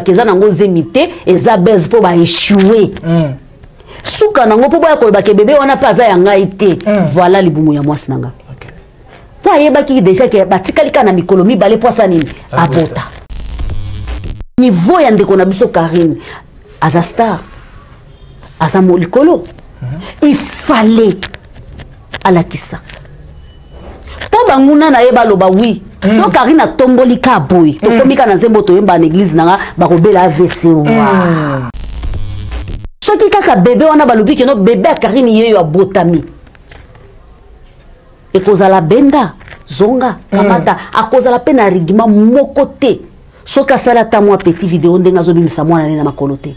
ezalaka eza nango zemi te eza base mpo ba échouer mm. suka nango mpo boya koloba ke bebe wana mpe aza ya ngai te mm. voilà libumu ya mwasi na ngai okay. mpo ayebaki déjà ke batikali kaka na mikolo mibale mpo asa nini abota niveau ya ndeko na biso karine aza star aza mo likolo hmm. il fallait alakisa mpo banguna na ye baloba wi hmm. so karine atomboli ka boye hmm. tokomi ka na nzembo toyemba na eglize na nga bakobela avc wa soki kaka bebe wana balobi keno bebe ya karine yeyo abotami ekozala benda zonga kamata mm. akozala mpe na rigima moko te soki asali ata mwa petit video ndenge azobimisa mwana ne na makolo te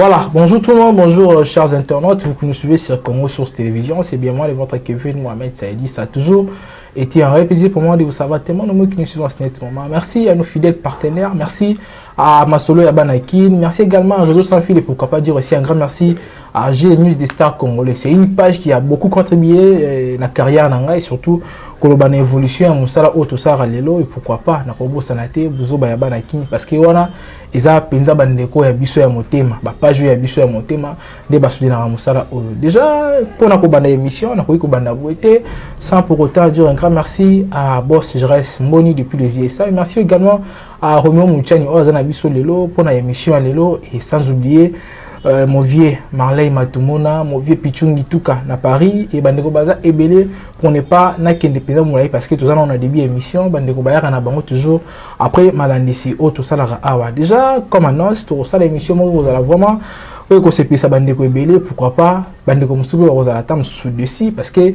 Voilà, bonjour tout le monde, bonjour euh, chers internautes, vous qui nous suivez sur Congo Télévision, c'est bien moi, le votre Kevin Mohamed Saïdi, ça a toujours été un vrai plaisir pour moi de vous savoir tellement de qui nous suivent en ce moment. Merci à nos fidèles partenaires, merci à Masolo banakin merci également à Réseau Sans Fil et pourquoi pas dire aussi un grand merci AG News des Stars Congolais, c'est une page qui a beaucoup contribué euh, la carrière nanga et surtout koloba na évolution ya mosala oyo tosalaka lelo et pourquoi pas na kobosana te buzoba ya bana kin parce que wana eza mpenza bandeko ya biso ya motema bapage oyo ya biso ya motema nde basudenaka mosala oyo déjà mpo na kobanda émission nakoki kobanda boye te sans pour autant dire un grand merci à boss jerès mboni depuis les usa merci également à romeo muchani oyo aza na biso lelo mpo na émission ya lelo et sans oublier Euh, mon vieux Marley Matumona, mon vieux Pichungi Tuka na Paris et bandeko baza ebele pour ne pas na kende peza mulayi parce que tout ça on a début émission bandeko bayaka na bango toujours après malandisi o oh, tout ça la awa déjà comme annonce tout ça l'émission moi vous allez vraiment oyo ekosepelisa bandeko ebele pourquoi pas bandeko mosusu oyo bakozala ata mosusu desi parce que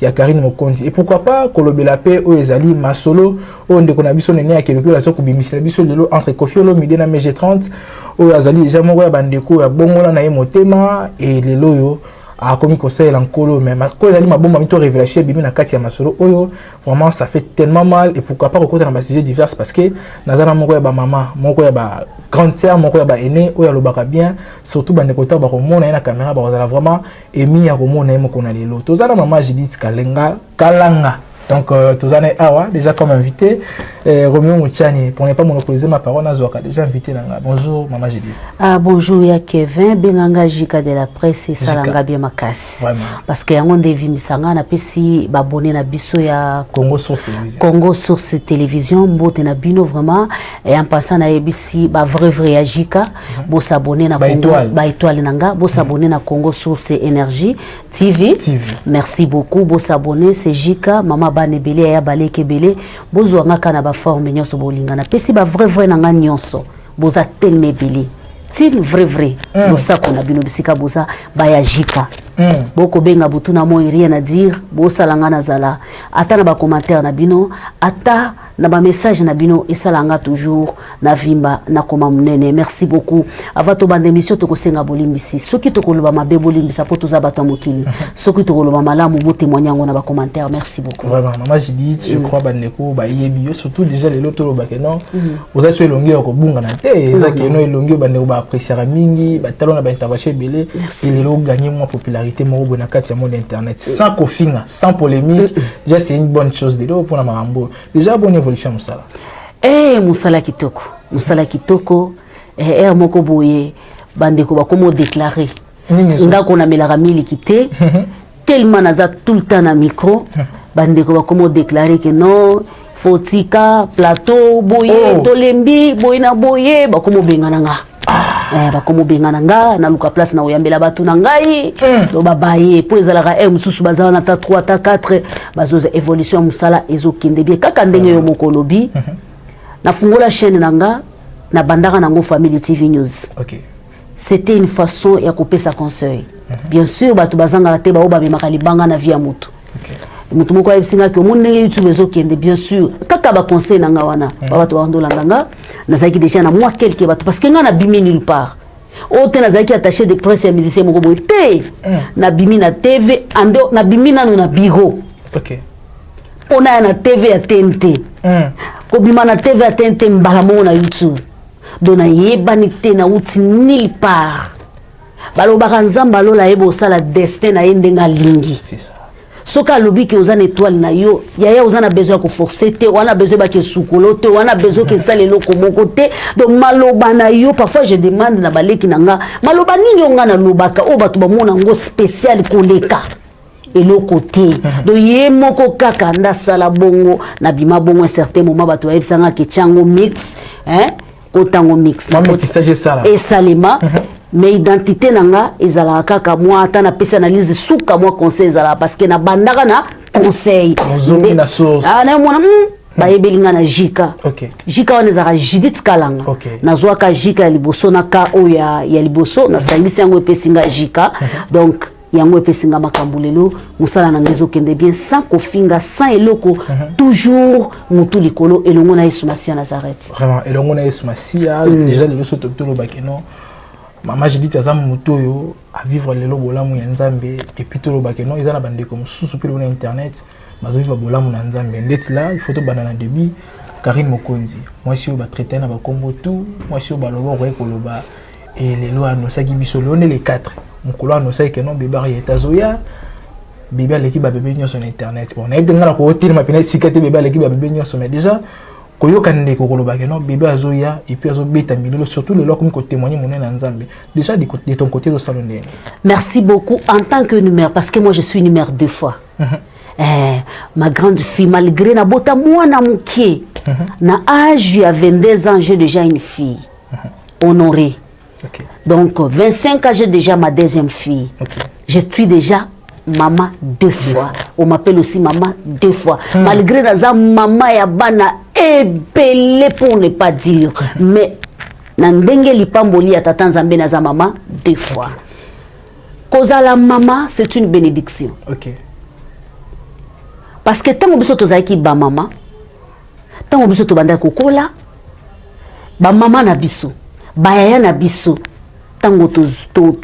ya Karine Mokonzi. Et pourquoi pas kolobela pe oyo ezali masolo oyo ndeko na biso nene ya kelekelo aza kobimisela biso lelo entre Koffi Olomide na Mege 30 oyo azali deja moko ya bandeko ya bongola na ye motema e lelo oyo akomi kosalela nkolo me ko ezali mabomba mito révélation ebimi na kati ya masolo oyo vraiment ça fait tellement mal et pourquoi pas kokota na basujet divers parce que naza na moko ya bamama moko ya ba grande sœur moko ya ba aîné oyo alobaka bien surtout bandeko ntango bakomona ye na caméra bakozala vraiment emi ya komona ye moko na lelo toza na mama judith kalenga kalanga donc euh, toza na awa déjà comme invité euh, romeo motiani pour ne pas monopoliser ma parole nazwaka déjà invité na nga bonjour mama judith ah, bonjour ya kevin benga nga jika de la presse esala nga bien makasi parce que yango nde evimbisa nga napesi babone na biso ya congo source télévision congo source télévision mbote na bino vraiment en passant nayebisi bavrai vrai ya jika bo s'abonner na Congo ba étoile na nga bo s'abonner na Congo Source Énergie TV. TV merci beaucoup bo s'abonner c'est JK mama bana ebele ya bale kebele bo zwa nga kana ba forme nyonso bo linga na pesi ba vrai vrai na nga nyonso boza tellement ebele tine vrai vrai mm. losako na bino bisika boza baya JK mm. bokobenga butu na moi rien à dire bosala nga nazala ata na bacommentaire na bino ata na ba message na bino esala nga toujours na vimba na koma munene merci beaucoup ava to bande émission to kosenga bolimbisi soki to koloba mabe bolimbisa po toza bato ya mokili soki to koloba malamu bo témoigner yango na ba commentaire merci beaucoup vraiment maman Judith je mm. crois ba ndeko ba yebi yo surtout déjà lelo to loba que non mm. oza so elongi ya kobunga na te eza que non elongi ba ndeko ba apprécier mingi ba talona ba intervention ebele et lelo gagner moins popularité moko bona kati ya monde internet sans kofinga sans polémique déjà c'est une bonne chose de pour la marambo déjà bonne évolution musala eh musala kitoko musala kitoko eh er eh, moko boye bandeko bakoma odéclare ndako namelaka miliki te tellement naza tout le temps na micro bandeko bakoma odéclare que non faut tika plateau boye oh. tolembi boye na boye bakomobengana nga ah. eh, bakomobengana nga naluka place na koyambela bato na ngai mm. loba baye mpo ezalaka heure mosusu baza wana ata 3 ata 4 bazoza évolution ya mosala ezokende bie kaka ndenge yo moko olobi mm -hmm. nafungola chaîne na nga nabandaka nango famille tv news okay. c'était une façon ya kopesa conseil mhm. bien sûr bato bazangaka te baoyo bamemaka libanga na vie ya motu moto moko ayebisi ngai ke omoni ndenge youtube ezokende bien sûr kaka baconseil na ngai wana mhm. babato bakondolanda nga nazalaki déjà na mwa quelque bato parce que ngai nabimi nulle part oyo te nazalaki attaché de presse ya musicien moko boye te mhm. nabimi na tv ando nabimi nano na bureau mpo naya na tv ya tnt kobima na tv ya tnt mbala moko na youtube do nayebani te nauti nil part balobaka nzambe alola ayeba osala destin na ye ndenge alingi soki alobi ke oza na étoile na yo yaya oza na besoin ya koforce te wana besoin bake sukolo te wana besoin kesala eloko moko te donc maloba na yo parfois je demande na baleki na nga maloba nini oyo nga nalobaka oyo bato bamona yango spécial koleka eloko te mhm. donc ye moko kaka nde asala bongo na bima bongo un certain moment bato bayebisa nga ketiango mix hein? kotango mix esalema mhm. mais identité na nga ezalaka kaka mwa ata napesi analyse suka mwa conseil ezalaka parce que nabandaka na conseil ah, nayomona hmm, bayebeli ngai na jika okay. jika wana ezalaka judith kalanga okay. nazwaka jika ya liboso na ka oyo ya, ya liboso nasangisi yango epesi ngai jika mhm. donc yango epesi nga makambo lelo mosala na nga ezokende bien sans kofinga sans eloko uh mhm. -huh. toujours motu likolo elongo na yesu masiya nazareth vraiment elongo na yesu masiya mm. déjà lelo so tolobaki non mama judith aza motu oyo avivre lelo bolamu ya nzambe epuis tolobaki non eza na bandeko mosusu mpe lelo na internet bazovivre bolamu na nzambe ndeti la il faut tobanda na debut karine mokonzi mwasi oyo batraite na bakombo tout mwasi oyo baloba okoki koloba e lelo anosaki biso lelo nde le 4 mokolo anosaki ke non bebe arieta azoya bebe aleki babebe nyonso na internet bon nayebi te ngai nakotelema mpena esika te bebe aleki babebe nyonso mais déjà koyoka ndeko koloba ke non bebe azoya epuis azobeta milolo surtout lelo akomi kotémoigne monene ya nzambe déjà de ton côté ezosala ndenge merci beaucoup en tant que numère parce que moi je suis numère deux fois mm -hmm. eh, ma grande fille malgré nabota mwana moke mm -hmm. na age ya 22 ans j'ai déjà une fille Honoré. Okay. Donc, 25 ans, j'ai déjà ma deuxième fille. Okay. Je suis déjà maman deux fois. On m'appelle aussi maman deux fois. Hmm. Malgré la maman ya bana ebele pour ne pas dire. Hmm. Mais, na ndenge lipamboli ya tata nzambe naza mama deux fois kozala mama c'est une bénédiction okay. parce que ntango biso tozalaki bamama ntango biso tobandaki kokola bamama na biso bayaya na biso ntango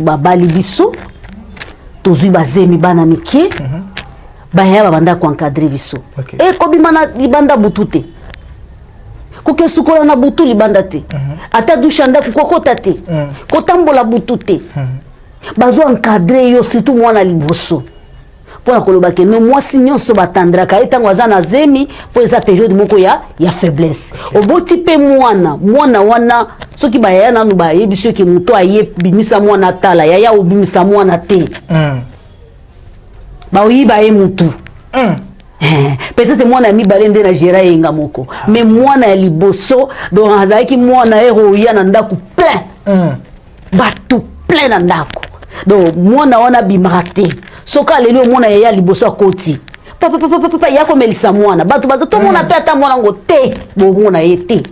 babali biso tozwi bazemi bana mike mhm. bayaya babandaki koencadre biso ekobima na libanda butu te kokesukola na butu libanda te mhm. ata dushe ya ndako kokota te mhm. kotambola butu te bazwa encadre yo surtout mwana liboso mpo na koloba ke no mwasi nyonso batandraka ye ntango aza na zemi mpo eza periode moko ya, ya faiblesse okay. oboti mpe mwana mwana wana soki bayaya nanu bayebisi yoke moto aye bimisa mwana atala yaya obimisa mwana te mm. baoyiba ye motu mm. Eh, peut-être mwana ya mibale nde na gera ye nga moko ah. mais mwana ya liboso donc azalaki mwana ye koya na ndako plein mm. bato plein na ndako donc mwana wana abimaka te soki aleli omona yeye ya liboso akoti papapapapapa ye akomelisa mwana bato baza tomona mpe ata mwana yango te bomona ye te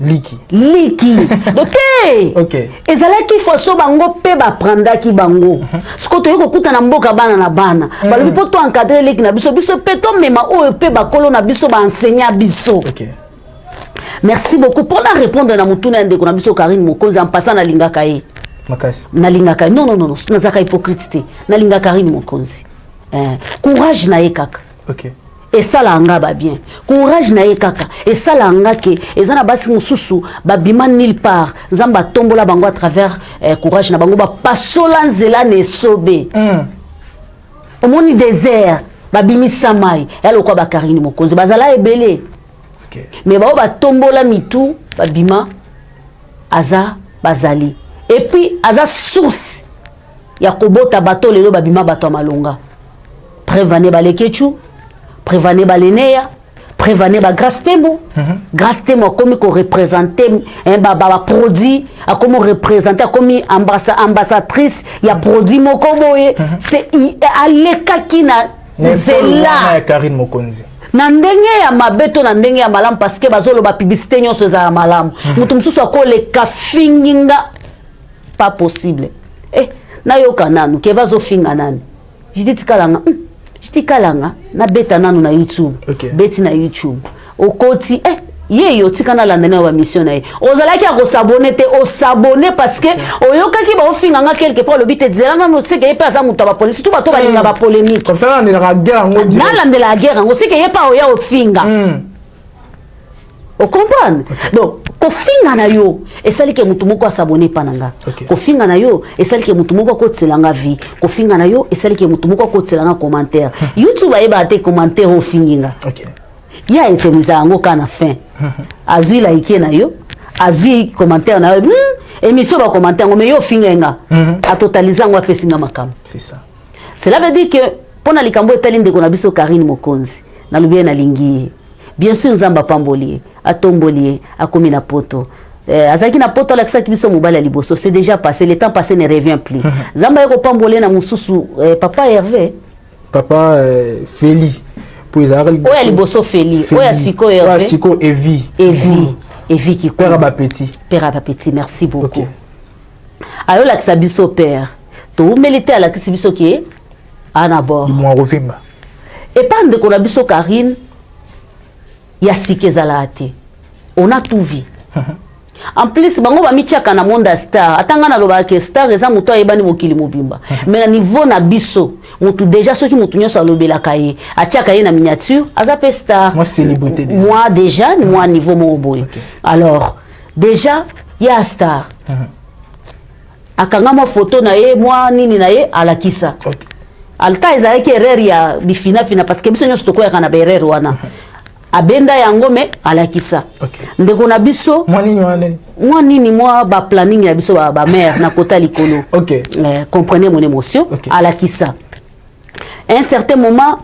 liki liki do te okay. ezalaki faso bango mpe baprandaki bango mhm. siko toyei kokuta na mboka bana na bana mhm. balobi mpo toencadre liki na biso biso mpe tomema oyo mpe bakolo na biso baenseigne biso okay. merci beaucoup mpo na répondre na motuna ya ndeko na biso karine mokonzi ampasa nalingaka ye makasi nalingaka ye nononono nazalaka hypocrite te nalingaka karine mokonzi eh, courage na ye kaka okay. esalaka nga babien courage na ye kaka esalaka nga ke eza na basi mosusu babima nil part nzambe atombola bango à travers eh, courage na bango bapasola nzela na esobe mm. omoni desert babimisa mai ya lokwa bakarine mokonzi bazala ebele okay. me bao batombola mitu babima aza bazali epuis aza source ya kobota bato lelo babima bato ya malonga prevane balekechu prevane baleneya Prévane ba Grace Tembo. Mm -hmm. Grace Tembo akomi ko représenter hein ba ba, ba produit, akomi représenter akomi ambassa, ambassadrice ya mm -hmm. produit moko boye, mm -hmm. c'est alekaki na nzela ya Karine Mokonzi. na ndenge ya mabe to na ndenge ya malamu parce que bazoloba publicité nyonso ezala malamu mm -hmm. moto mosusu akoleka fingi nga pas possible eh, nayoka nanu keva azofinga nani Judith Kalanga hmm. Judith Kalanga na beta nanu na YouTube okay. beti na YouTube okoti eh ye yo tika nalanda nayo bamission na ye ozalaki ya kosabone te osabone parce que oyokaki baofinga nga quelque part olobi te zela nano seke ye mpe aza moto ya bapolemike surtout bato balinga bapolemike nalandelaka guerre yango seke ye mpe aoya ofinga hmm. ocomprendre okay. donc kofinga na yo esali ke motu moko asabone epa na nga okay. kofinga na yo esali ke motu moko akotisela nga vie kofinga na yo esali ke motu moko akotisela nga commentaire hmm. youtube ayebaka te commentaire ofingi nga okay. ye aetemisa yango ka na fin hmm. azwi laike na yo azwi commentaire na yo hmm, émission bakomante yango mais yo ofinga ye nga hmm. atotalise yango apesi nga makambo Cela veut dire que mpo na likambo etali ndeko na biso Karine Mokonzi, nalobi ye nalingi ye. Bien sûr Nzambe apamboli ye, atomboli ye, akomi na poto. Eh, azalaki na poto alakisaki biso mobali ya liboso c'est déjà passé le temps passé ne revient plus nzambe aye kopambola ye na mosusu eh, papa herve papa eh, feli mpo ezalaka oyo ya liboso feli oyo ya sikoyo herve sikoyo evi evi evi kikolo père ya bapeti père ya bapeti merci beaucoup okay. ayolakisa biso père toumeli te alakisi biso ke ana bord mwakovimba epa ndeko na biso karine ya sika ezalaka te on a tout vie mhm. en plus bango bamityaka na monde ya star ata ngai nalobaka ke star eza moto ayebani mokili mobimba mhm. mais na niveau na biso motu déjà soki motu nyonso alobelaka ye atyaka ye na miniature aza mpe star mwa déjà mwa niveau moko boye alors deja ya star mhm. akanga mwa foto na ye mwa nini na ye alakisa okay. alta ezalaki erreur ya bifinafina parce que biso nyonso tokoyaka na baerreur wana mhm. abenda yango me alakisa okay. ndeko na biso mwa nini mwa baplanning ya biso bamare ba na kota likolo okay. eh, comprenez mon émotion okay. alakisa un certain moment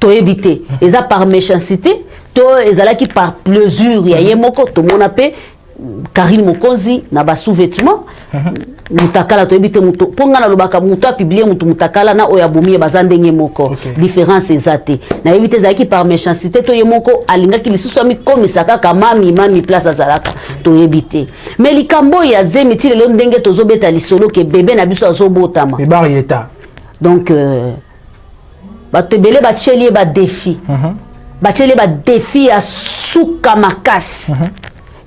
toyebi te eza par méchancité to ezalaki par plaisir ya ye moko tomona mpe karine mokonzi na basous-vêtement mutakala toyebi te moto mpo ngai nalobaka moto apiblie moto mutakala na oyo abomi ye baza ndenge moko okay. différence eza te nayebi te ezalaki par méchancité to ye moko alingaki lisusu amikomisa kaka mami mami place azalaka toyebi te mais likambo oyo ya zemi ti lelo ndenge tozobeta lisolo ke bebe na biso azobotama donc euh, bato ebele batyeli ye badefi mm -hmm. batyeli ye badefi ya suka makasi mm -hmm.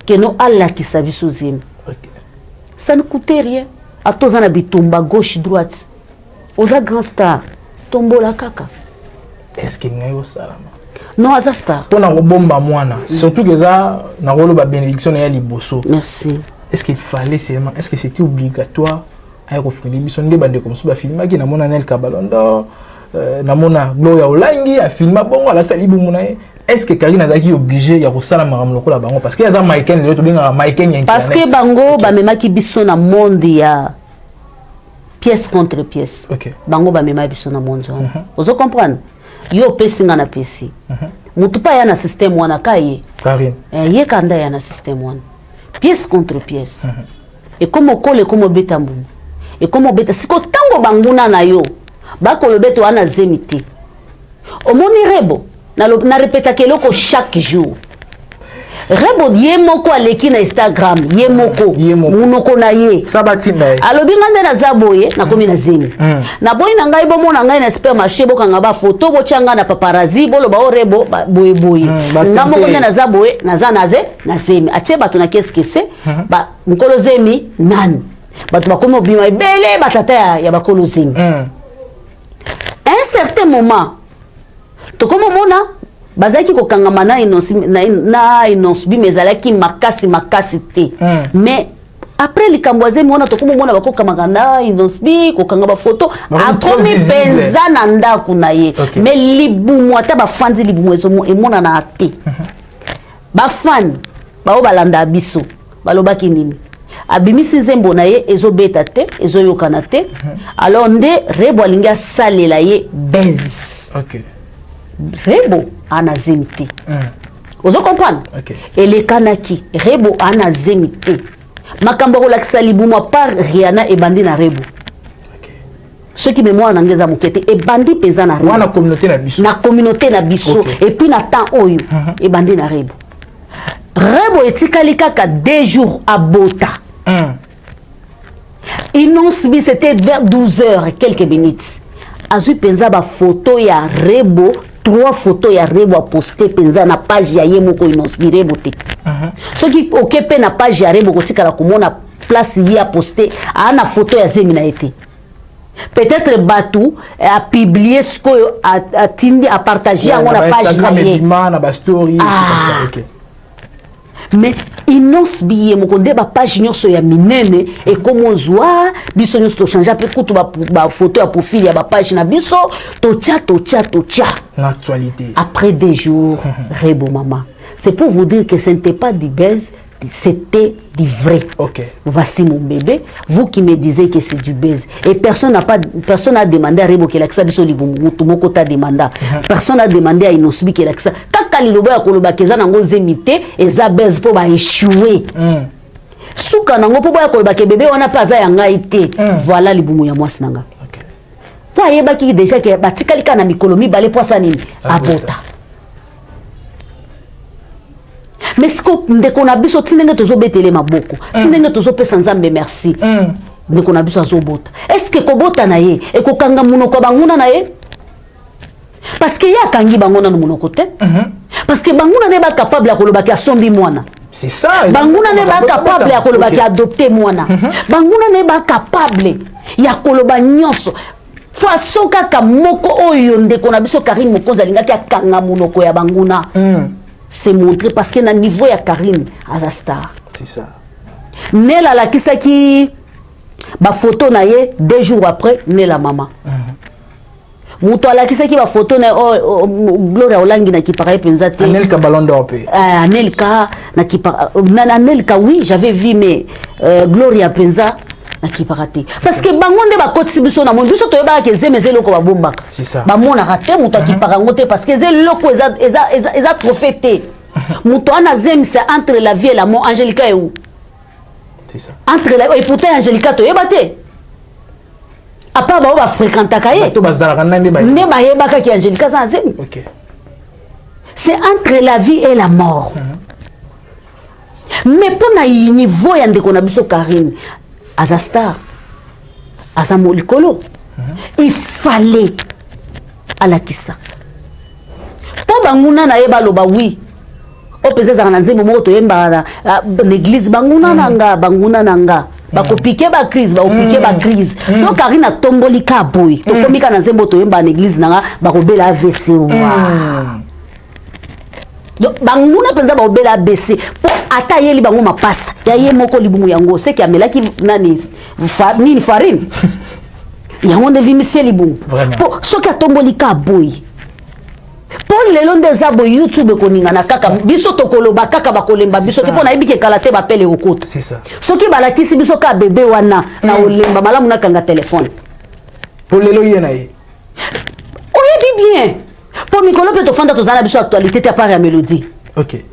keno alakisa biso zemi okay. ça ne coûte rien ata oza na bitumba gauche droite oza grand star tombola kaka eske ngai osalama non aza star mpo na kobomba mwana mm. surtout ke eza nakoloba bénédiction na ya liboso merci est ce qu'il fallait seulement est ce que c'était obligatoire aye kofrili biso nde bandeko mosusu bafilmaki namona nel kabalondo euh, namona gloria olangi afilma bongo alakisa libumu na ye est ce que karine azalaki oblige ya kosala makambo lokola bango parce que aza miken lelo tobengaka miken ya parce que bango bamemaki biso na monde ya pièce contre pièce okay. bango bamemaki biso na monde wana uh mhm. -huh. ozo comprendre yo opesi nga na pesi uh mhm. -huh. motu mpe aya na système wana ka ye karine eh, ye kanda aya na système wana pièce contre pièce uh mhm. -huh. ekoma okola ekoma obeta mbuma ekoma obeta siko ntango banguna na yo bakoloba ete wana zemi te omoni rebo narepetaka eloko chaque jour rebo ye moko aleki na instagram ye moko monoko na ye alobi ngai nde naza boye nakomi na zemi mm. naboyi na ngai bomona ngai na supermarché bokanga bafoto botya ngai na paparazi boloba o oh, rebo boyeboye mm, nga moko nde naza boye naza naze na zemi atye bato na keskese ba nkolo zemi nani bato bakomi obima ebele batata ya, ya bakolo zemi mm. un certain moment tokomi omona bazalaki kokangama na inonce na, na inonce bima ezalaki makasi makasi te mm. mais après likambo ya zemi wana tokomi omona bakokamaka na inosbi kokanga bafoto akomi mpenza na ndako na ye okay. mais libumu ata bafandi libumu emonanaka te mhm. bafani baoyo balandaka biso balobaki nini abimisi nzembo na ye ezobeta te ezoyokana te mhm. alors nde rebo alingi asalela ye base okay. rebo ana zemi te mm. ozo comprendre okay. elekanaki rebo ana zemi te makambo akolakisa libumu apart riana ebandi na rebo soki memoire na ngai eza moke te ebandi mpenza na wana communauté na biso na communauté na biso okay. epuis na temps oyo uh mhm. -huh. ebandi na rebo rebo etikali kaka deux jours abota mm. inonce bi c'était vers 12 heures et quelques minutes azwi mpenza bafoto ya rebo trois foto ya rebo aposte mpenza na page ya ye moko inonce bi rebo te uh mhm. -huh. soki oke okay, mpe na page ya rebo kotikala komona place ye aposte aa na foto ya zemi na ye te peut-être bato eh, apiblie sikoyo atindi apartage yango na page na ye mais inonce biye moko nde bapage nyonso ya minene ekoma ozwa biso nyonso tochangea mpe kutu bafoto ya profil ya bapage na biso totya totya totya après deux jours rebo mama c'est pour vous dire que ce n'était pas du base C'était du vrai. Okay. Voici mon bébé. Vous qui me disiez que c'est du buzz. Et personne n'a pas, personne n'a demandé à Rebo qu'elle accède sur les Mutumoko ta demanda. Uh-huh. Personne n'a demandé à Inosbi qu'elle accède. Kaka liloba ya koloba keza nango zemite eza buzz po ba échouer. Mm. Suka nango po ba koloba ke bébé wana pa za ya ngai te. Mm. Voilà libumu ya mwasi nanga. Okay. Po ayebaki déjà que batikali kana mikolo mibale po asani abota. abota. mais siko ndeko na biso ti ndenge tozobetele maboko ti mm. ndenge tozopesa nzambe merci mm. ndeko na biso azobota est ce que kobota na ye ekokanga monoko ya banguna na ye parce que ye akangi bango nano monoko te mhm. parce que banguna na ye bacapable ya koloba ke asombi mwana banguna na ye bacapable ya koloba ke adopte mwana mhm. banguna na ye bacapable ya koloba nyonso façon kaka moko oyo ndeko na biso karine mokonzi alingaki akanga monoko ya banguna mm. se montre parce que na niveau ya karine aza star nel alakisaki bafoto na ye deux jours après nela mama mm -hmm. moto alakisaki bafoto na oh, oh, gloria olangi na kipaka ye mpenza te anelka ballon d'or mpe eh, anelka na kipaka na anelka oui j'avais vu mais euh, gloria mpenza nakipaka te parce que bango nde bakotisi biso na moni biso toyebaka ke zeme eza eloko babombaka bamonaka te moto akipaka yango te parce que eza eloko eza trophée te moto wana azemisa entre la vie et la mort angelica eu entre la et pourtant angelica toyeba te apa bango bafréquentaka ye nde bayebaka ki angelica aza na zemi c'est entre la vie et la mort mm -hmm. mais mpo na niveau ya ndeko na biso karine aza star aza mo likolo mhm. il fallait alakisa mpo banguna na ye baloba wi oyo mpenza ezalaka na nzembo moko toyembaka na ah, l'église banguna na mhm. nga banguna na nga mhm. bakopike bacrise bakopike bacrise so karine atomboli ka boye tokomika na nzembo toyembaka na église na nga bakobela avc wa donc banguna mpenza baobela abc mpo ata ayeli bango mapasa ya ye moko libumu yango seke amelaki nani fa, nini farine yango nde vimisie libumu mpo soki atomboli ka boyi mpo lelo nde eza boye youtube ekoningana kaka biso tokoloba kaka bakolemba biso te mpo nayebi ke kala te bapele ekokota soki balakisi biso ka bebe wana na hmm. olemba malamu nakanga telefone mpo lelo ye na ye oyebi bien po mikolo mpe tofanda toza na biso actualité te apart ya mélodie ok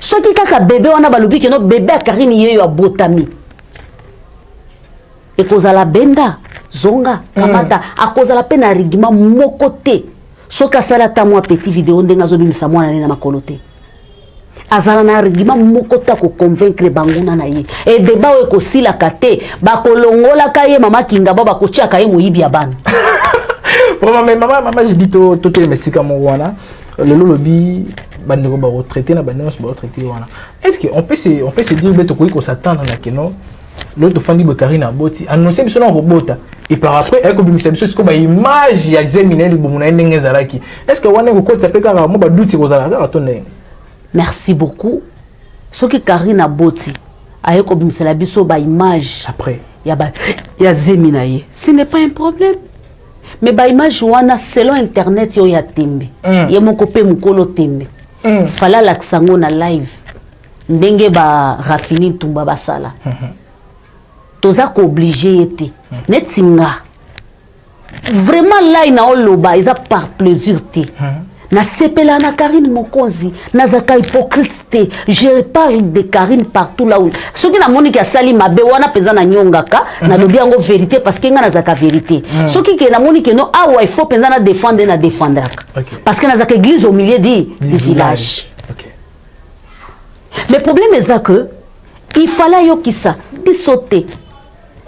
soki kaka bebe wana balobi keno bebe ya karine yeyo abotami ekozala benda zonga kamata mm. akozala mpe na argument moko te soki asali ata mwa petit video ndenge azobimisa mwana ne na makolo te azala na argument moko te akoconvaincre banguna na ye e deba oyo ekosilaka te bakolongolaka ye mama kingaba bakotiaka ye moyibi ya bana vraiment mais mama mama je dis to to telema esika moko wana lelo lobi bandeko bakotraite na bande nyonso bakotraite wana est ce que on peut se on peut se dire be tokoki kosatana na keno lelo tofandi boye karine aboti annonce biso na kobota et par après ayaki kobimisa biso sikoyo baimage ya zemi na ye libumu na ye ndenge ezalaki est ce que wana ekokotisa mpe kaka mo baduti kozala kaka to ndenge merci beaucoup soki karine aboti aye kobimisela biso baimage après ya, ba, ya zemi na ye ce n'est pas un problème mais baimage wana selon internet oyo ya tembe mm. ye moko mpe mokolo tembe mm. fala alakisa yango na live ndenge ba rafini ntumba basala mhm. toza kooblige ye te mhm. neti nga vraiment lai na oloba eza par plaisir te mhm. nasepela na karine mokonzi nazalaka hypocrite te je parle de karine partout là soki namoniki asali mabe wana mpenza nanyongaka nalobi yango vérité parce que ngai nazalaka vérité soki ke namoni keno awa ah il faut mpenza na défendre nde na défendraka parce que nazalaka église au milieu du village mais problème eza que il fallait ayokisa biso te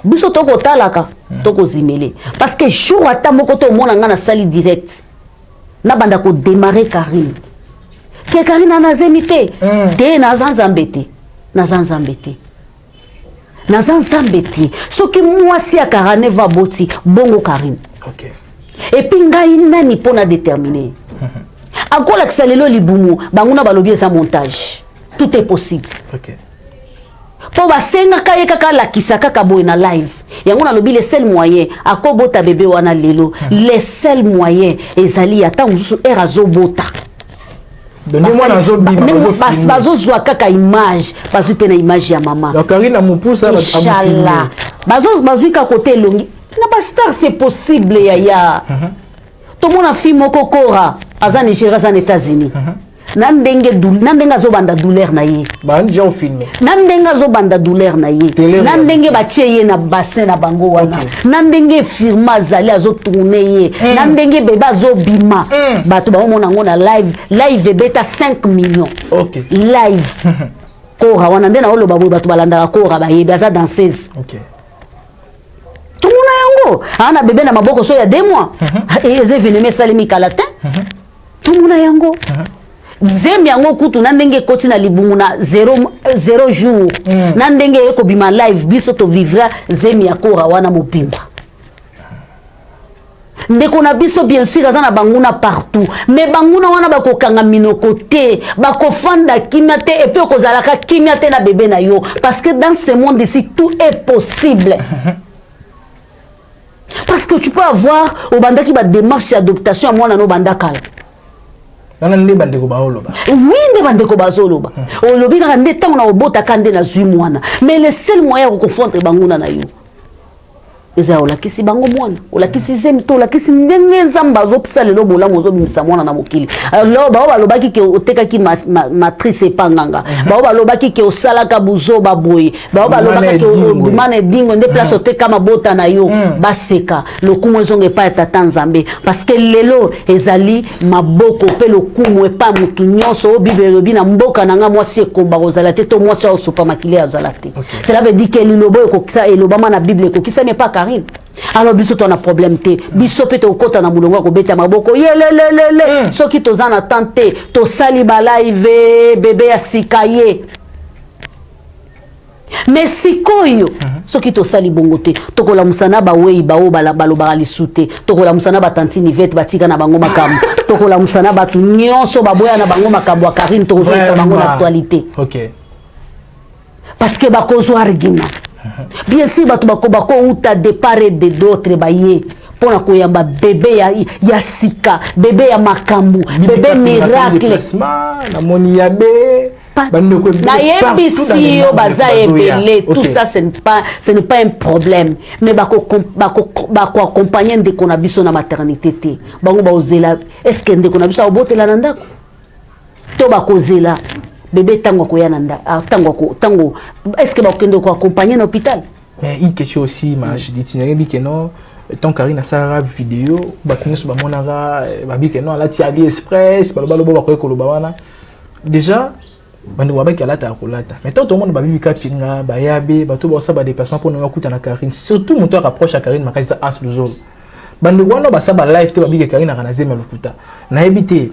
biso tokotalaka hmm. tokozimele parce que jour ata moko te omona ngai nasali direct nabanda kodemare karine ke karine anazemi te te hmm. naza nzambe te naza nzambe te naza nzambe te soki mwasi ya 49 aboti bongo karine okay. epuis ngai nani mpo na détermine akolakisa lelo libumu banguna balobi eza montage tout est possible okay. mpo basengaka ye kaka alakisa kaka boye na live yango nalobi le seul moyen akobota bebe wana lelo hmm. le seul moyen ezali ya ntango mosusu ere azobota bazozwa kaka image bazwi mpe na image ya mamakarinamupusaishala bazwi kaka kote elongi na bastar c'est possible yaya uh -huh. tomona fi moko kora aza nigeria aza na états-unis uh -huh. na ndenge na ndenge azobanda douleur na ye na ndenge azobanda douleur na ye na ndenge batye ye na bassin na bango wana okay. na ndenge firme azali azotourne ye mm. na ndenge bebe azobima mm. bato baomona yango na live live ebeta 5 million okay. live kora wana nde naoloba boye bato balandaka kora bayebi aza danseuse okay. tomona yango aa na bebe na maboko so ya de mois mhm. eza evenema esalemi kala te mhm. tomona yango mhm. zemi yango kutu na ndenge ekoti na libumu na zero, zero jour mm. na ndenge eye kobima live biso tovivra zemi ya kora wana mobimba ndeko na biso bien sur aza na banguna partout me banguna wana bakokanga minoko te bakofanda kimia te epuis okozalaka kimia te na bebe na yo parce que dans ce monde ici tout est possible parce que tu peux avoir obandaki badémarche ya adoptation ya mwana no obanda kala wana nde bandeko baoloba wi nde bandeko bazoloba hmm. olobi kaka nde ntango na obotaka nde nazwi mwana mais le seul moyen ya kokofondre banguna na yo eza olakisi bango mwana olakisi zemi to olakisi ndenge nzambe azopesa lelo bolamu ozobimisa mwana na mokili alors bao balobaki ke otekaki matrice epanganga mhm. bao balobaki ke osalaka buzoba boye bango balobaka ke obima na edingo nde place oteka mabota na yo mm. baseka lokumu ezonga epai ya tata nzambe parceke lelo ezali maboko mpe lokumu epai ya motu nyonso oyo bibele elobi na mboka na ngai mwasi ekomba kozala te to mwasi oyo sopa makili azala te cela veut dire ke liloba ekokisa elobama na bible ekokisami epai karine alors biso to na problème te biso mpe tokokɔta na molongo ya kobeta maboko yelelelele mm. soki toza na temps te tosali balaive bebe ya sika ye me sikoyo mhm. soki tosali bongo te tokolamusa na bawei baoyo balobaka lisu te tokolamusa na batantini vete batika na bango makambo tokolamusa na bato nyonso baboya na bango makambo ya karine tokozongisa bango na actualité parce que bakozwa argument mhm. bien sûr bato bakoba kouta de part et de d'autre baye mpo na koyamba bebe ya, ya sika bebe ya makambo bebe miracle namoni yabe nayebisi yo baza ebele tout ça ce n'est pas, ce n'est pas un problème mais bakoaccompagne ndeko na biso na maternité te bango bakozela est ce que ndeko na biso akobotela na ndako to bakozela bebe ntango akoya na ndako ah, ntango est ce que bakokende koaccompagne na hôpital mais une question aussi ma judith nayebi ke non tant karine asalaka video bato nyonso bamonaka eh, babike non alati ali express balobaloba bakoki koloba wana Déjà, bandeko babaki alata ya kolata mais ntango tomona babibi kapinga bayabe bato baosala badéplacement mpo nayo akuta na karine surtout moto ya rapproche ya karine makasi eza as luzolo bandeko wana basala balive te babike karine aka na zemi ya lokuta nayebi te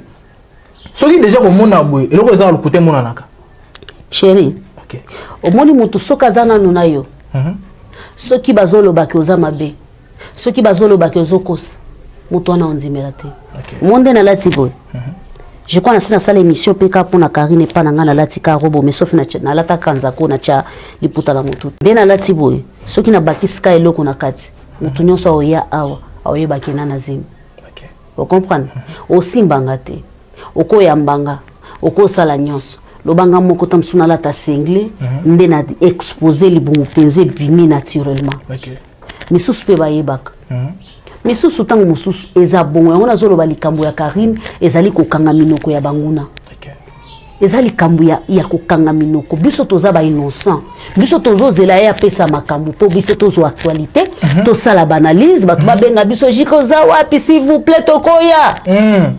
soki deja komona boye eloko ezaka lokuta emonanaka chéri okay. omoni motu soki aza nanu na yo mm -hmm. soki bazolobaki oza mabe soki bazoloba ke ozokosa moto wana ondimela te mo nde nalati boye mhm. je crois nasi nasala émission mpe kaka mpona karine epa na ngai nalati ka robo mais sofi nalata kanzako natya liputa na motu nde nalati boye soki nabakisi ka eloko na kati motu nyonso aoya awa aoyebaki na nazemi ocomprendre mhm. osimbanga te okoyambanga okosala nyonso lobanga moko ta mosusu nalata sengle mhm. nde na expose libumu mpenza ebimi naturellement misusu mpe bayebaka hmm. misusu ntango mosusu eza bongo yango nazoloba likambo ya karine ezali kokanga minoko ya banguna eza likambo ya, ya kokanga minoko biso toza bainnocent biso tozozela ye apesa makambo mpo biso tozwa actualité mm -hmm. tosala baanalyse bato mm -hmm. babenga biso jikoza wapi s'il vous plaît tokoya mm.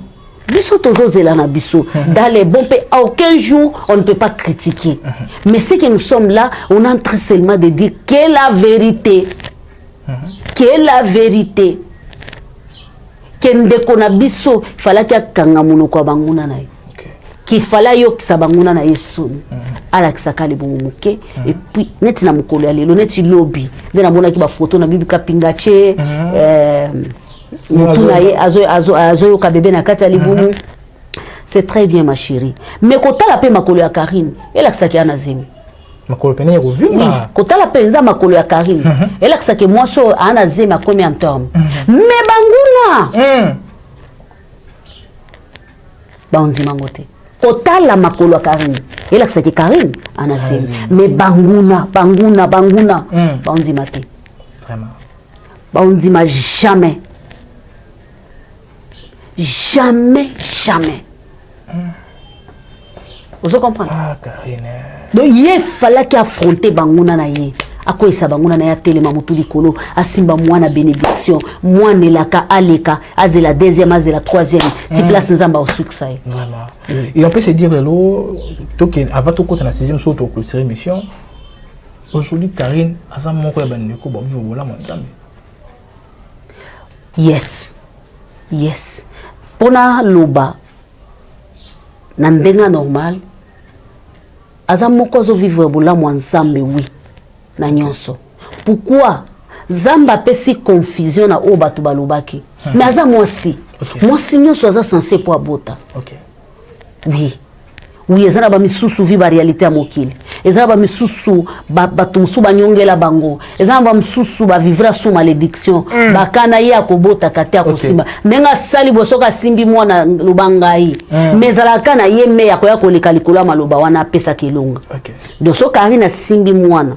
biso tozozela na biso mhm. dans les bons mpe aucun jour on ne peut pas critiquer mhm. mais ce que nous sommes là on est en train seulement de dire que la vérité mhm. que la vérité ke ndeko na biso falaki akanga monoko ya banguna na ye kifala ayokisa banguna na ye soni alakisaka libongo moke epuis neti na mokolo ya lelo neti lobi nde namonaki bafoto na bibi kapingace euh, mutu na ye azoyoka bebe na kati ya libumu mhm. c'est très bien ma chérie mais kotala mpe makolo ya karine elakisaki ya na zemi makolo pene ya kovimba kotala mpenza makolo ya karine mhm. elakisaki mwasi oyo aa na zemi akomi en terme mhm. mais banguna mm. baondima yango te kotala makolo ya karine elakisaki karine ana zemi mais banguna banguna banguna mm. baondima te Vraiment. baondima jamais jamais jamais ozo comprendre ah, donc ye falaki affronter banguna na ye akweyisa banguna na ye atelema motu likolo asimba mwana bénédiction mwana elaka aleka azela deuxième azela troisième ti hmm. place nzambe aosukisa ye et en plus edire lelo avant tokota na sixième so toclotire mission Aujourd'hui, Karine, aza moko ya bandeko ba vivo bolamu nzambe. Yes. Yes. Pona loba na ndenga normal aza moko azo vivre bolamu ya nzambe wi na nyonso pourquoi nzambe apesi confusion na oyo bato balobaki hmm. mais aza mwasi okay. mwasi nyonso aza sense mpo abota okay. oui oui eza na bamisusu vi barealité ya mokili eza na bamisusu bato mosusu banyongela bango eza na bamisusu bavivre ya sous malédiction mm. bakana ye akobotaka te akosimba okay. ndenge asali bo soki asimbi mwana loba ngai mm. ma ezalaka na ye me akoya koleka likolo ya maloba wana apesaka elonga okay. donc soki karine asimbi mwana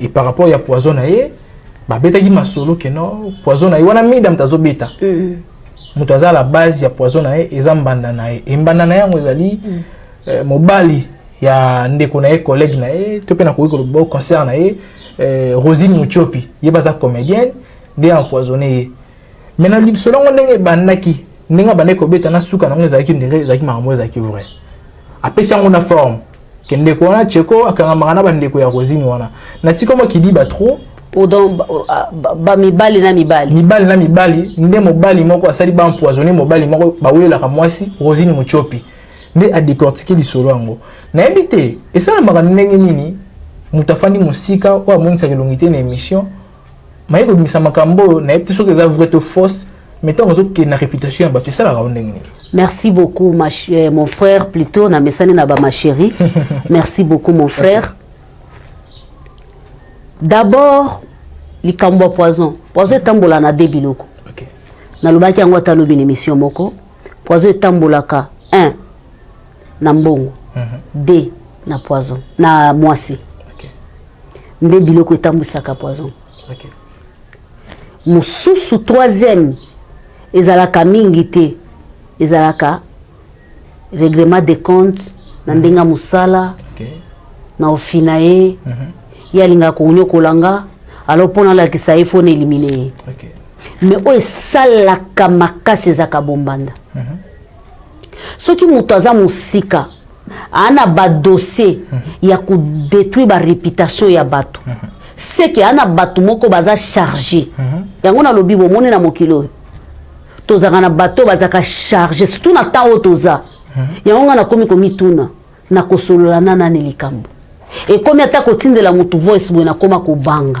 et par rapport ya poison na ye babetaki masolo ke no poison na ye wana mida moto azobeta mm -hmm. moto aza la base ya poison na ye eza mbanda na ye embanda na ye yango ezali mm -hmm. eh, mobali ya ndeko na ye collègue na ye to mpe nakoki koloba concert na ye eh, rosine mutiopi ye baza comédienne nde empoisonne ye mais na libsolo yango ndenge ebandaki ndenge abandaki kobeta na suka nango ezalaki ndenge ezalaki makambo ezalaki vrai apesi yango na forme ke ndeko wana cheko akangamaka na bandeko ya rosine wana natika mwa kidiba trop odon bamibali na mibali mibali na mibali nde mobali moko asali baempoisonne mobali moko bawelelaka mwasi rosine mochopi nde adecortike lisolo yango nayebi te esalamaka ndenge nini moto afandi mosika oyo amonisaka elongi te na émission maye kobimisa makambo oyo nayebi te soki eza vrai to fausse mais ntango ozokende na réputation ya bato esalaka yo ndenge nini merci beaucoup ma, eh, mon frère plutôt na mesani na bamachérie merci beaucoup mon frère d'abord likambo ya poison poison etambola na de biloko okay. nalobaki yango ata lobi na émission moko poison etambolaka un na mbongo mhm. de na poison na mwasi nde biloko etambwisaka poison mosusu troisième ezalaka mingi te ezalaka règlement de compte na mhm. ndenge ya mosala na ofina ye mhm. ye alingaka konyokola nga alors mpo nalakisa ye fo na elimine ye mais oyo esalaka makasi ezalaka bombanda mm -hmm. soki moto aza mosika aa na badossier ya kodétruire baréputation ya bato seke aa na bato moko baza charge yango nalobi bomoni na mokili oyo tozalaka na bato bazalaka charge surtout na ntango oyo toza yango ngai nakomi komituna nakosolola na nani likambo ekomi ata kotindela moto voice boye nakoma kobanga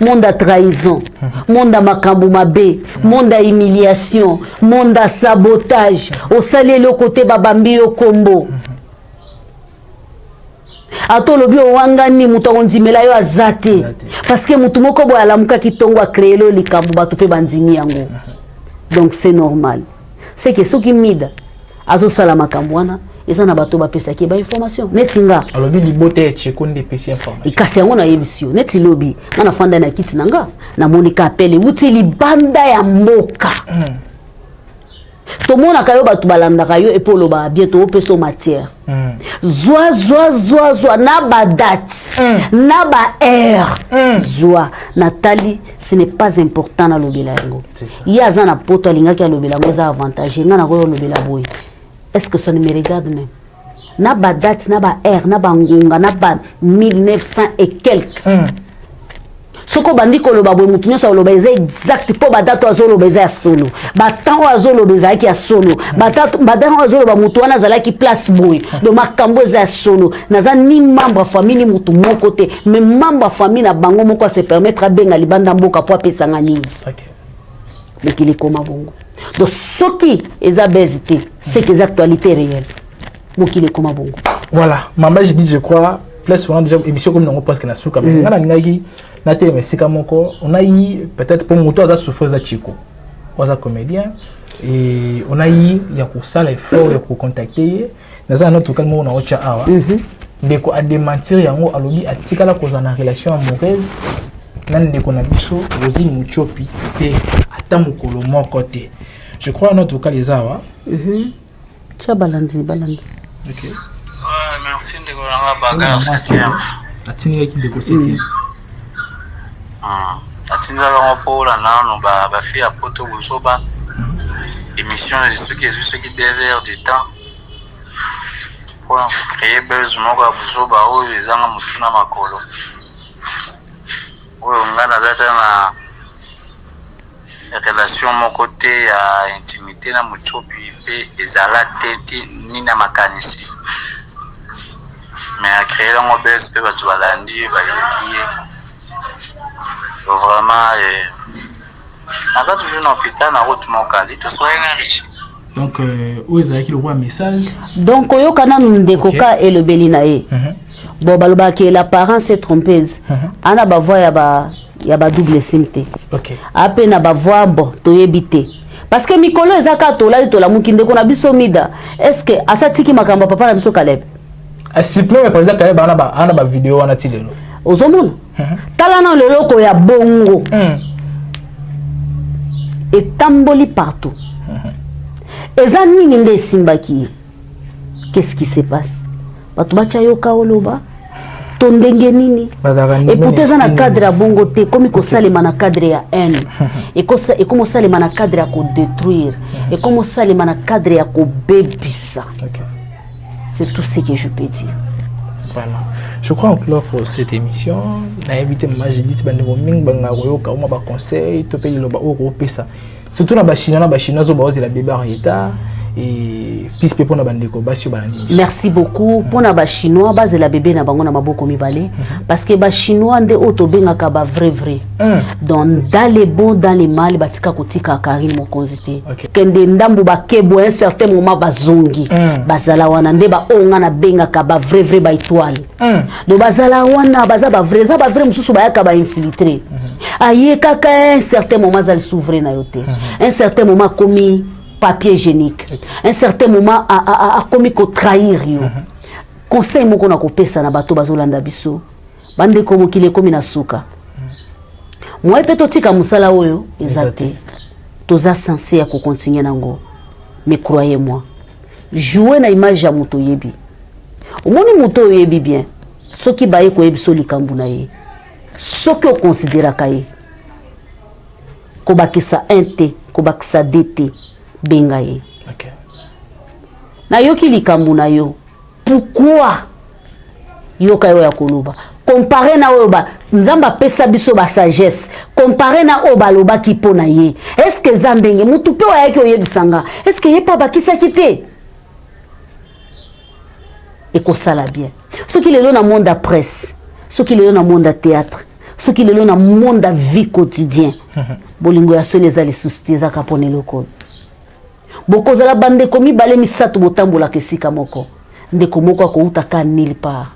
monde ya trahison monde ya makambo mabe monde ya humiliation monde ya sabotage osali eloko te babambi yo nkombo ata olobi owangani moto akondimela yo aza te parceke motu moko boye alamukaki ntongo akreye yo likambo bato mpe bandimi yango donc c'est normal seke soki mida azosala makambo wana eza na bato bapesaki ye bainformation neti nga alobi libota ya cheko nde epesi information kasi yango nayebisi yo neti lobi nga nafanda na kiti na nga namoni ka apele euti libanda ya mboka hmm. tomonaka yo bato balandaka yo epo olobaka bien toopesa matière hmm. zwa zwa zwa zwa na badate hmm. na baheure zwa natali ce n'est pas important nalobela yango ye aza na poto alingaki alobela yango eza avantage ngai nakoya olobela boye est ce que ça ne me regarde même na badate na baheure na bangonga na ba 1900 et quelque mm. soki obandi koloba boye motu nyonso aloba eza exact mpo badate oyo azoloba eza ya solo batemp oyo azoloba ezalaki ya solo batemp oyo azoloba motu wana azalaki place boye do makambo eza ya solo naza ni membre ya famille ni motu moko te mais membre ya famille na bango moko ase permettre abenga libanda mboka mpo apesanga news okay. mikili ekoma bongo donc soki eza base te seke eza actualité réelle mokili ekoma bongo voilà mama je dis je crois place wana déjà émission komi nango presque na suka mais mm. nga nalingaki natelema esika moko onai peut-être mpo moto aza souffre eza chiko oyo aza comédien e onai ya kosala effort ya kocontacte ye naza na note vocale moko naotya awa mhm. ndeko adementir yango alobi atikala kozala na relation amoureuse na ndeko na biso rosine mutiopi te ata mokolo moko te je crois na note vocale eza awa mhm. tya balandi balandi okay. merci ndeko nanga baga na septième atindikaki ndeko septième Hmm. atindaka yango mpo ola nano bafi ya poto bozoba émission soki ezwi soki deux heures du temps mpona kocreye buzz moko ya bozoba oyo ezanga motuna makolo oyo ngai naza ta na Relation moko te ya intimite na Mutshopi pe ezala te ti ni na makanisi. Mais a creer yango buzz pe batu balandi ye, bayoki ye. Donc vraiment eh, naza toujours na hopital na route Mokali, tosoye na riche. donc euh, oyo ezalaki lokola message donc koyoka nanu ndeko okay. ka elobeli na ye uh mhm. -huh. bon balobaka ke l'apparence est trompeuse uh mhm. -huh. ana bavoi ya ba ya ba double sim te okay. ape na bavoi bon toyebi te parce que mikolo eza kaka tolali tolamuki ndeko na biso mida est ce que asatiki makambo ya papa na biso kalebe asipleme eh, président kalebe ana bavideo wana ti lelo ozomona mhm. tala na lelo oko ya bongo mhm. etamboli partout mhm. eza nini nde esimbaki ye qu'est-ce qui se passe bato batya yoka oloba to ndenge nini eputa eza na cadre ya bongo te ekomi kosalema na cadre ya haine ekomi osalema na cadre ya kodétruire mhm. ekomi osalema na cadre ya kobebisa c'est tout ce que je peux dire vraiment je crois enclore pour cette émission nayebi te mama judith bandeko mingi bangaka koyoka oma baconseil to mpe liloba oyo koopesa surtout na ba chinois na ba chinois zo ba ozela bebe en retard et plus mpe mpona bandeko basi oyo balandi biso merci beaucoup mpona bachinois bazela bebe na bango na maboko mibale mhm. parce que bachinois nde oyo tobengaka ba vrai vrai mm. donc dans les bon dans les mal batika kotika karine mokonzi te okay. kende ndambo bakebo un certain moment bazongi mm. bazala wana nde baoyo nga nabengaka ba vrai vrai baetoile Mm. donc bazala wana baza bavrai eza bavrai mosusu bayaka bainfiltre mm -hmm. aye kaka un certain moment azali souvrai na yo te mm -hmm. un certain moment akomi papier hygiénique okay. un certain moment akomi kotrahir yo mm -hmm. conseil moko na kopesa na bato bazolanda biso bandeko mokili ekomi na suka mm -hmm. moye mpe totika mosala oyo eza te toza sense ya kokontinue nango mais croyez moi Jouer na image ya moto oyebi. Omoni moto oyo oyebi bien. Soki baye koyebiso likambo na ye. Soki okonsideraka ye. Kobakisa 1 te, kobakisa 2 te. Benga ye. Okay. Nayoki likambo na yo. pourquoi yoka yo ya koloba compare na oyo ba nzambe apesa biso basagesse compare na oyo balobaki mpo na ye estce eza ndenge motu mpe ayaki oyebisa nga estce ye mpe abakisaki te ekosala bien soki lelo na monde ya presse soki lelo na monde ya théâtre soki lelo na monde ya vie quotidien bolingo ya solo eza lisusu te ezaka mpona eloko oyo Bokozala bandeko mibale misato botambolaka esika moko. Ndeko moko akouta ka nil part.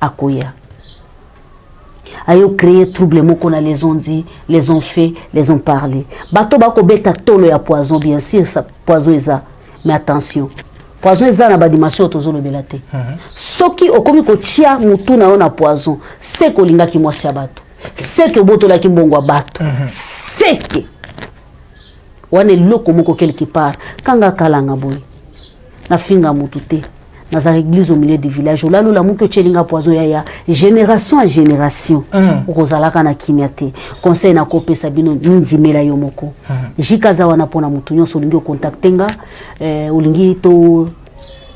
Akoya. Ayo créer trouble moko na les ont dit, les ont fait, les ont parlé. Bato bakobeta tolo ya poison bien sûr ça poison eza. Mais attention. Poison eza na ba dimension tozolobela te. Mhm. Soki okomi kotia mutu na yo na poison, se kolingaki mwasi ya bato. Seke obotolaki mbongo ya bato. Mhm. Seke. Mm -hmm. wana eloko moko quelque part kanga kalanga boye nafinga mutu te nazala église au milieu du village olali olamuki otyeli nga poison yaya génération ya génération mm. okozalaka na kimia te conseil nakopesa bino mindimela yo moko mm. jika aza wana mpo na motu nyonso olingi okontakte nga eh, olingi to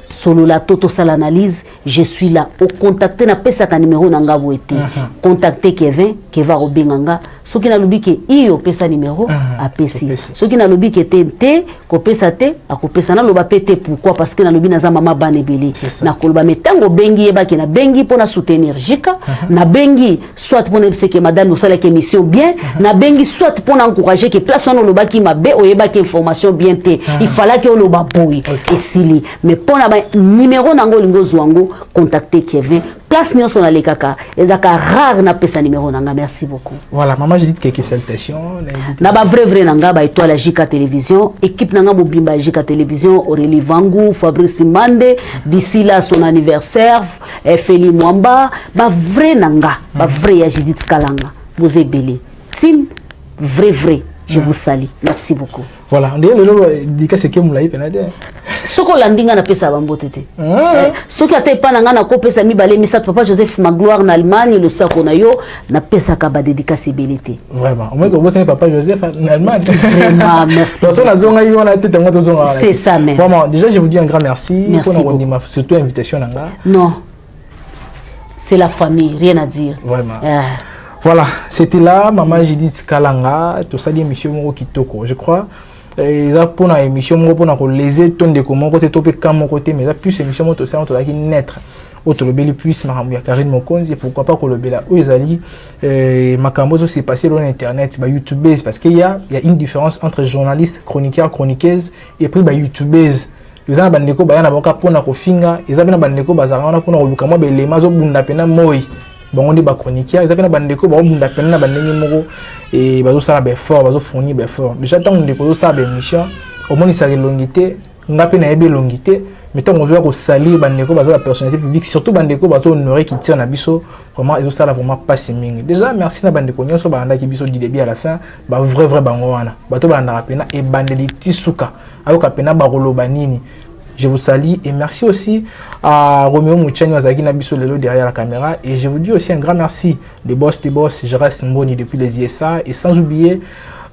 solola to tosala analyse je suis là ocontacte napesaka numero na nga boye te mhm. contacte kevin keva akobenga nga soki nalobi ke iyo opesa numero mhm. apesi soki nalobi ke te te kopesa te akopesa naloba mpe te pourquoi parce que nalobi naza mama bana ebele nakoloba me ntango obengi yebaki nabengi mpo na soutenir jika mhm. nabengi soit mpo nayebisa ke madame osalaki émission bien nabengi soit mpo na encourage ke place wana olobaki mabe oyebaki information bien te ifalaki oloba boye esili mais mpo na banimero nango olingi ozwa yango contacte kevin place nyonso nalekaka ezalaka rare napesa nimero na nga merci beaucoup voilà maman judith keke salutation na bavrai vrai na nga baetoile ya jika télévision équipe na nga mobimba ya jika télévision aurélie vangu fabrice mande disila son anniversaire eh, feli mwamba bavrai na nga hmm. bavrai ya judith kalanga boza ebele tim vrai vrai je hmm. vous salie merci beaucoup voilà ndenge lelo likasi eke molai mpena te soki olandi ngai napesa bambote te ah. eh, soki ata epai na ngai nakopesa mibale misato papa joseph magloire na allemagne losako na yo napesaka badedikasi ebele te vraiment omoi kobosani papa joseph na allemagne vraiment merci so nazongaki wana te tango tozonga c'est ça même vraiment déjà je vous dis un grand merci mpona kondima surtout invitation na ngai non c'est la famille rien à dire vraiment ah. voilà c'était là maman Judith Kalanga tosali émission moko kitoko je crois eh, eza mpona émission moko mpona kolese to ndeko moko te to mpe ka moko te mais eza plus émission moko tosala tozalaki naître oyo tolobeli plus makambo ya karine mokonzi et pourquoi pas kolobela oyo ezali eh, makambo ozo se passer lo na internet ba youtubese parce que ya ya une différence entre journaliste chroniqueur chroniqueuse et puis ba youtubese eza na bandeko baya na boka mpona kofinga eza mpe na bandeko bazalaka wana mpona koluka mwa belema azobunda mpe na moi bango nde bachronikia eza mpe na bandeko baobunda pene na bandenge moko e, bazosala baeffort bazofournir baeffort déjà ntango ndeko ozosala baémission omonisaka elongi te nga mpe nayebi elongi te mais ntango ozoya kosalir bandeko baza bapersonnalité publique surtout bandeko bazohonore culture na biso vraiment ezosala vraiment pasi mingi déjà merci na bandeko nyonso balandaki biso du début à la fin ba vrai vrai bango wana bato balandaka pena ebandeli ti suka ayoka pena bakoloba nini Je vous salue et merci aussi à Romeo Mouchani Azaki Nabiso Lelo derrière la caméra. Et je vous dis aussi un grand merci de Boss de Boss, je reste Mboni depuis les ISA. Et sans oublier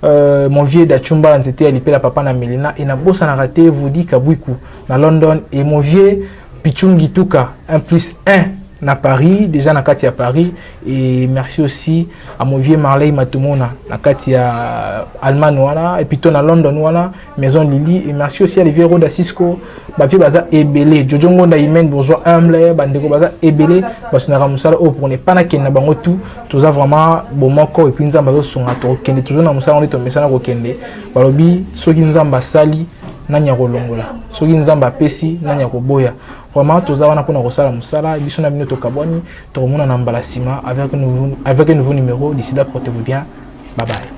euh, mon vieux Dachumba Nzete Alipela Papa Namelina et Nabosa Narate vous dit Kabwiku na London et mon vieux Pichungi Tuka, un plus un na Paris, déjà na kati ya Paris. Et merci aussi à mon vieux Marley Matumona, na kati ya Allemagne wana, et plutôt na London wana, Maison Lily. Et merci aussi à les vieux Roda Cisco, ba vieux baza ebele, Jojo Ngonda Imen, bourgeois humble, bandeko baza ebele, parce que na ramusala, oh, pour ne pas na kende na bango tout, toza vraiment bon moko, et puis nzamba zo songa, to kende, toujours na musala, on est au mesana ko kende, balobi, soki nzamba sali, nani akolongola soki nzambe apesi nani akoboya vraiment toza wana mpona kosala mosala biso na bino tokabwani tokomonana mbala nsima avec nouveau numéro d'ici là portez vous bien babaye